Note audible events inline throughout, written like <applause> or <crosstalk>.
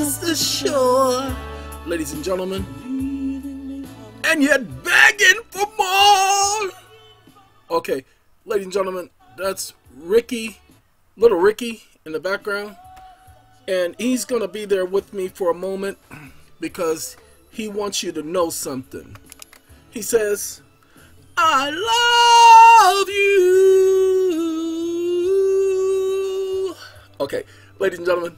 the shore. Ladies and gentlemen, and yet begging for more. Okay, ladies and gentlemen, that's Ricky, little Ricky in the background. And he's going to be there with me for a moment because he wants you to know something. He says, I love you. Okay, ladies and gentlemen,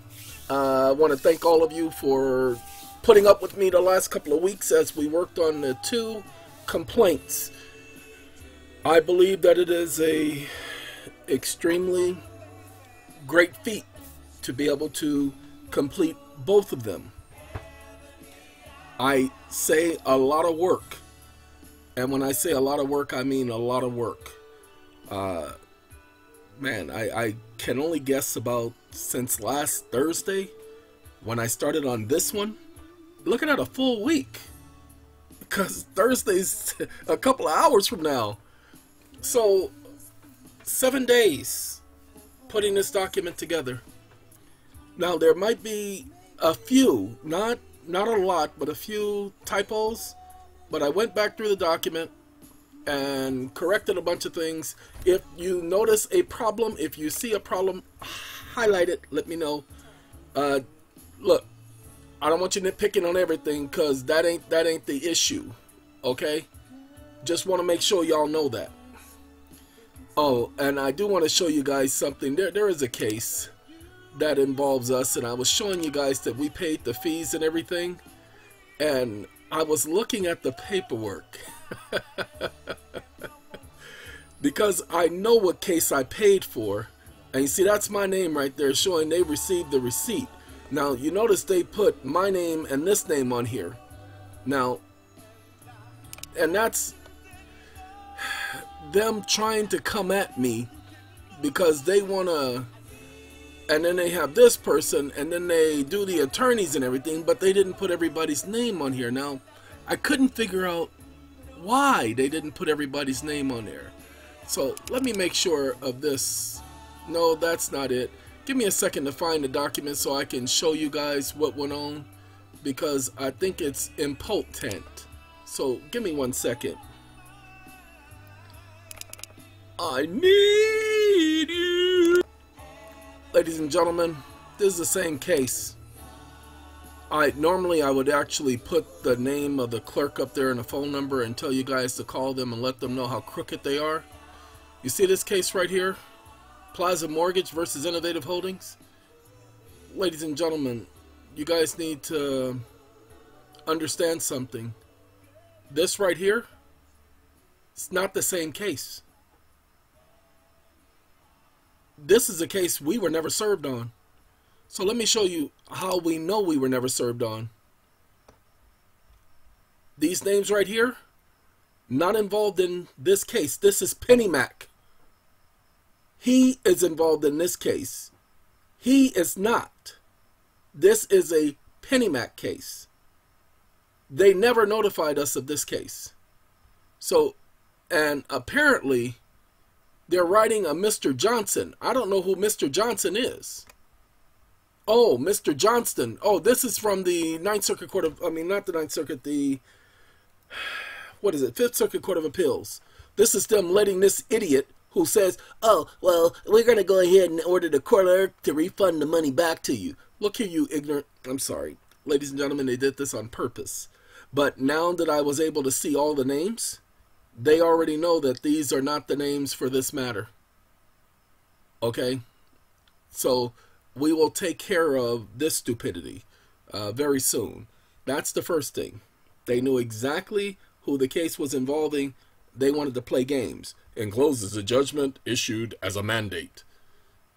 uh, I want to thank all of you for putting up with me the last couple of weeks as we worked on the two complaints. I believe that it is a extremely great feat to be able to complete both of them. I say a lot of work. And when I say a lot of work, I mean a lot of work. Uh, man, I, I can only guess about since last Thursday when I started on this one, looking at a full week. Because Thursday's <laughs> a couple of hours from now. So, seven days putting this document together. Now, there might be a few, not not a lot, but a few typos. But I went back through the document and corrected a bunch of things. If you notice a problem, if you see a problem, highlight it. Let me know. Uh, look, I don't want you nitpicking on everything because that ain't that ain't the issue. Okay, just want to make sure y'all know that. Oh, and I do want to show you guys something. There, there is a case that involves us, and I was showing you guys that we paid the fees and everything, and I was looking at the paperwork <laughs> because I know what case I paid for, and you see that's my name right there showing they received the receipt. Now you notice they put my name and this name on here. Now, and that's them trying to come at me because they want to and then they have this person and then they do the attorneys and everything but they didn't put everybody's name on here now i couldn't figure out why they didn't put everybody's name on there so let me make sure of this no that's not it give me a second to find the document so i can show you guys what went on because i think it's impotent so give me one second I need you. Ladies and gentlemen, this is the same case. I normally I would actually put the name of the clerk up there and a phone number and tell you guys to call them and let them know how crooked they are. You see this case right here? Plaza Mortgage versus Innovative Holdings? Ladies and gentlemen, you guys need to understand something. This right here, it's not the same case this is a case we were never served on. So let me show you how we know we were never served on. These names right here, not involved in this case. This is PennyMac. He is involved in this case. He is not. This is a PennyMac case. They never notified us of this case. So, and apparently, they're writing a Mr. Johnson. I don't know who Mr. Johnson is. Oh, Mr. Johnston. Oh, this is from the Ninth Circuit Court of, I mean, not the Ninth Circuit, the, <sighs> what is it, Fifth Circuit Court of Appeals. This is them letting this idiot who says, oh, well, we're going to go ahead and order the court to refund the money back to you. Look here, you ignorant, I'm sorry. Ladies and gentlemen, they did this on purpose. But now that I was able to see all the names, they already know that these are not the names for this matter. Okay? So we will take care of this stupidity uh, very soon. That's the first thing. They knew exactly who the case was involving. They wanted to play games. Encloses a judgment issued as a mandate.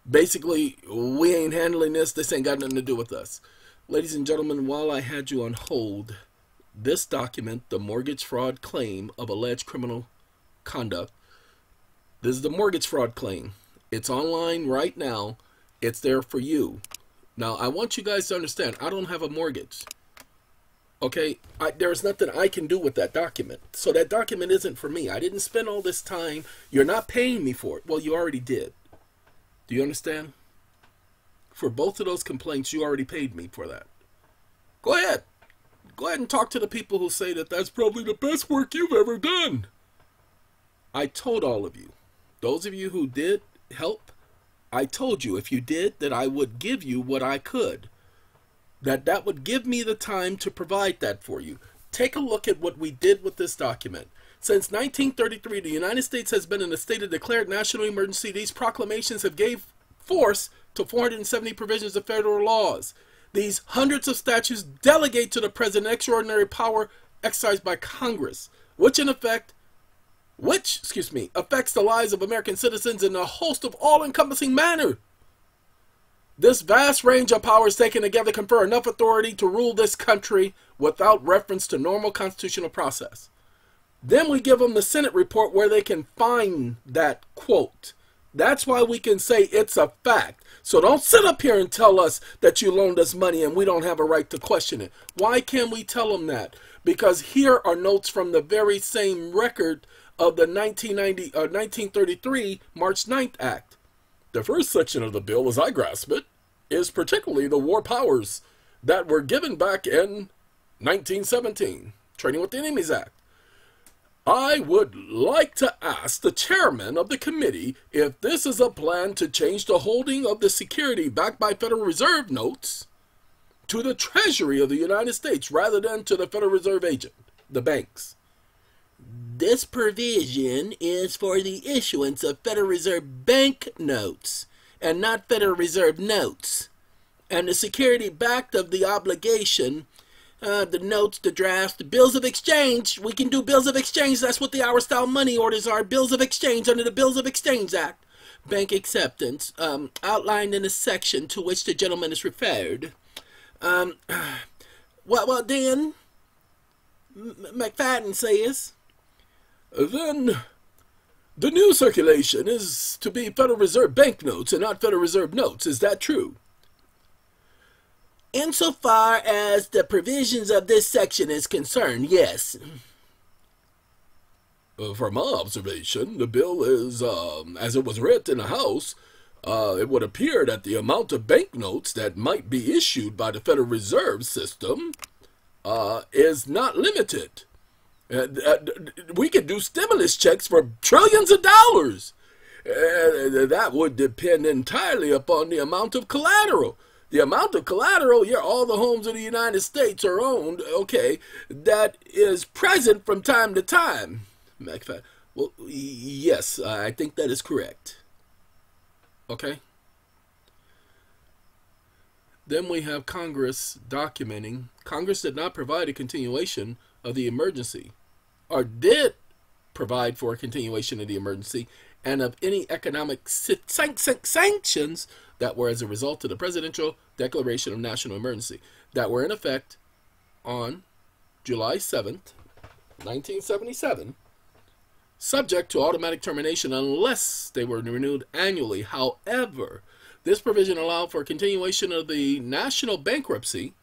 Basically, we ain't handling this. This ain't got nothing to do with us. Ladies and gentlemen, while I had you on hold, this document, the mortgage fraud claim of alleged criminal conduct, this is the mortgage fraud claim. It's online right now. It's there for you. Now, I want you guys to understand, I don't have a mortgage. Okay, I, there's nothing I can do with that document. So that document isn't for me. I didn't spend all this time. You're not paying me for it. Well, you already did. Do you understand? For both of those complaints, you already paid me for that. Go ahead Go ahead and talk to the people who say that that's probably the best work you've ever done. I told all of you, those of you who did help, I told you if you did that I would give you what I could. That that would give me the time to provide that for you. Take a look at what we did with this document. Since 1933, the United States has been in a state of declared national emergency. These proclamations have gave force to 470 provisions of federal laws. These hundreds of statutes delegate to the president extraordinary power exercised by Congress, which in effect which, excuse me, affects the lives of American citizens in a host of all-encompassing manner. This vast range of powers taken together confer enough authority to rule this country without reference to normal constitutional process. Then we give them the Senate report where they can find that quote. That's why we can say it's a fact. So don't sit up here and tell us that you loaned us money and we don't have a right to question it. Why can't we tell them that? Because here are notes from the very same record of the 1990, uh, 1933 March 9th Act. The first section of the bill, as I grasp it, is particularly the war powers that were given back in 1917, Trading with the Enemies Act. I would like to ask the chairman of the committee if this is a plan to change the holding of the security backed by Federal Reserve notes to the Treasury of the United States rather than to the Federal Reserve agent, the banks. This provision is for the issuance of Federal Reserve bank notes and not Federal Reserve notes. And the security backed of the obligation uh, the notes, the drafts, the bills of exchange. We can do bills of exchange. That's what the our style money orders are. Bills of exchange under the Bills of Exchange Act. Bank acceptance, um, outlined in a section to which the gentleman is referred. Um, <sighs> well, well, then, McFadden says, then the new circulation is to be Federal Reserve banknotes and not Federal Reserve notes. Is that true? Insofar as the provisions of this section is concerned, yes. Uh, from my observation, the bill is, um, as it was read in the House, uh, it would appear that the amount of banknotes that might be issued by the Federal Reserve System uh, is not limited. Uh, uh we could do stimulus checks for trillions of dollars. Uh, that would depend entirely upon the amount of collateral the amount of collateral, yeah, all the homes in the United States are owned, okay, that is present from time to time. Well, yes, I think that is correct. Okay. Then we have Congress documenting Congress did not provide a continuation of the emergency, or did provide for a continuation of the emergency and of any economic sanctions that were as a result of the presidential declaration of national emergency that were in effect on July 7th, 1977, subject to automatic termination unless they were renewed annually. However, this provision allowed for continuation of the national bankruptcy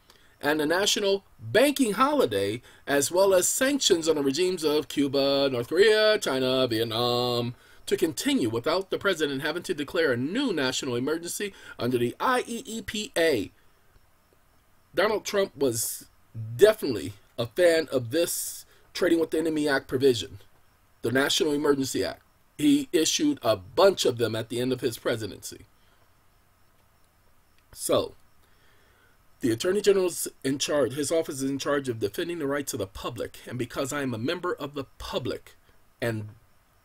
and the national banking holiday, as well as sanctions on the regimes of Cuba, North Korea, China, Vietnam, to continue without the president having to declare a new national emergency under the IEEPA. Donald Trump was definitely a fan of this Trading with the Enemy Act provision, the National Emergency Act. He issued a bunch of them at the end of his presidency. So, the Attorney General's in charge, his office is in charge of defending the rights of the public. And because I am a member of the public, and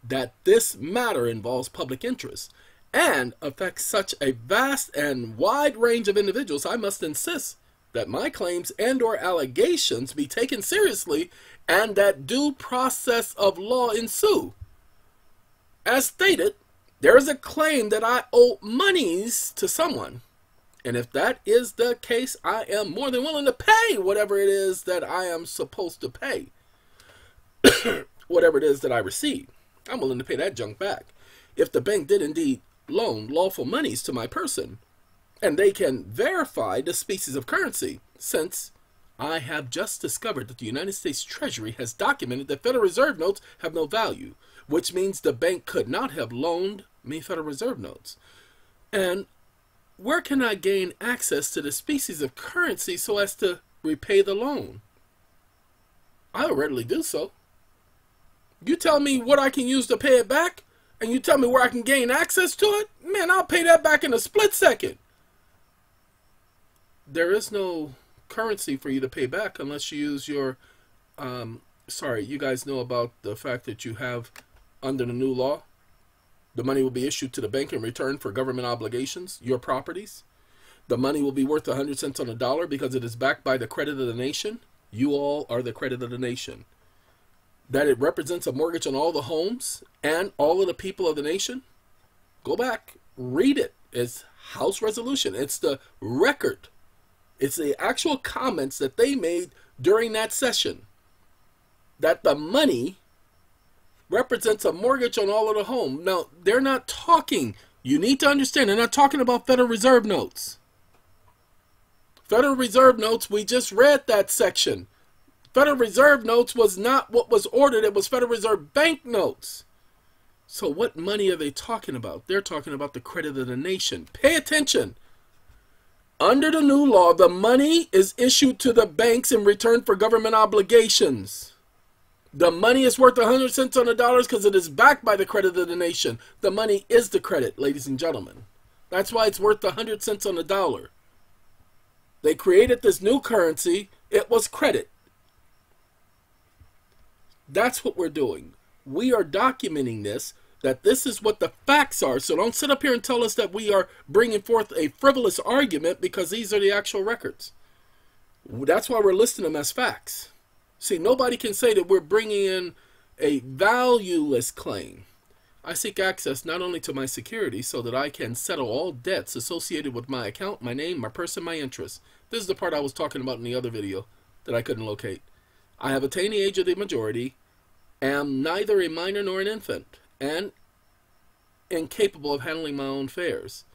that this matter involves public interest and affects such a vast and wide range of individuals, I must insist that my claims and or allegations be taken seriously and that due process of law ensue. As stated, there is a claim that I owe monies to someone. And if that is the case, I am more than willing to pay whatever it is that I am supposed to pay. <coughs> whatever it is that I receive. I'm willing to pay that junk back. If the bank did indeed loan lawful monies to my person, and they can verify the species of currency, since I have just discovered that the United States Treasury has documented that Federal Reserve notes have no value, which means the bank could not have loaned me Federal Reserve notes. And where can I gain access to the species of currency so as to repay the loan? I'll readily do so. You tell me what I can use to pay it back, and you tell me where I can gain access to it, man, I'll pay that back in a split second. There is no currency for you to pay back unless you use your um, sorry, you guys know about the fact that you have under the new law, the money will be issued to the bank in return for government obligations, your properties. The money will be worth 100 cents on a dollar because it is backed by the credit of the nation. You all are the credit of the nation. That it represents a mortgage on all the homes and all of the people of the nation. Go back, read it. It's House resolution. It's the record. It's the actual comments that they made during that session. That the money represents a mortgage on all of the home. Now, they're not talking, you need to understand, they're not talking about Federal Reserve notes. Federal Reserve notes, we just read that section. Federal Reserve notes was not what was ordered, it was Federal Reserve bank notes. So what money are they talking about? They're talking about the credit of the nation. Pay attention. Under the new law, the money is issued to the banks in return for government obligations. The money is worth 100 cents on the dollars because it is backed by the credit of the nation. The money is the credit, ladies and gentlemen. That's why it's worth 100 cents on the dollar. They created this new currency. It was credit. That's what we're doing. We are documenting this, that this is what the facts are. So don't sit up here and tell us that we are bringing forth a frivolous argument because these are the actual records. That's why we're listing them as facts. See, nobody can say that we're bringing in a valueless claim. I seek access not only to my security so that I can settle all debts associated with my account, my name, my person, my interests. This is the part I was talking about in the other video that I couldn't locate. I have attained the age of the majority, am neither a minor nor an infant, and incapable of handling my own affairs,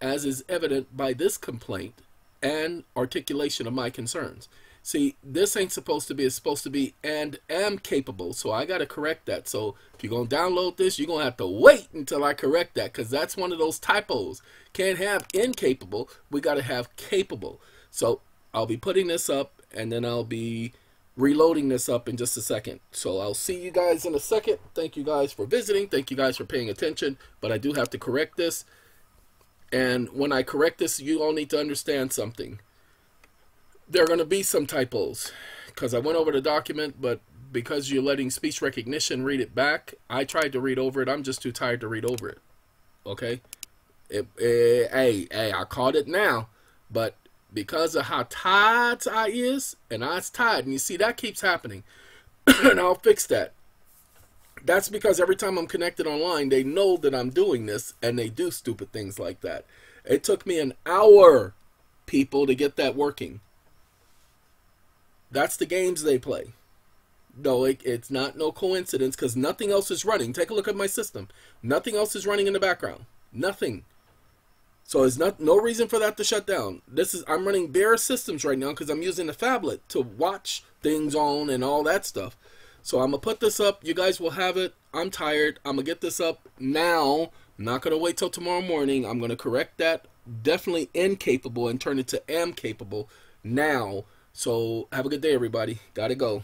as is evident by this complaint and articulation of my concerns. See, this ain't supposed to be. It's supposed to be and am capable. So I got to correct that. So if you're going to download this, you're going to have to wait until I correct that because that's one of those typos. Can't have incapable. We got to have capable. So I'll be putting this up and then I'll be reloading this up in just a second. So I'll see you guys in a second. Thank you guys for visiting. Thank you guys for paying attention. But I do have to correct this. And when I correct this, you all need to understand something there are going to be some typos because I went over the document, but because you're letting speech recognition read it back, I tried to read over it. I'm just too tired to read over it. Okay? It, it, hey, hey, I caught it now, but because of how tired I is, and I's tired, and you see that keeps happening, <clears throat> and I'll fix that. That's because every time I'm connected online, they know that I'm doing this, and they do stupid things like that. It took me an hour, people, to get that working. That's the games they play. No, it, it's not no coincidence because nothing else is running. Take a look at my system. Nothing else is running in the background. Nothing. So there's not no reason for that to shut down. This is I'm running bare systems right now because I'm using the phablet to watch things on and all that stuff. So I'm gonna put this up. You guys will have it. I'm tired. I'm gonna get this up now. I'm not gonna wait till tomorrow morning. I'm gonna correct that. Definitely incapable and turn it to am capable now so have a good day, everybody. Gotta go.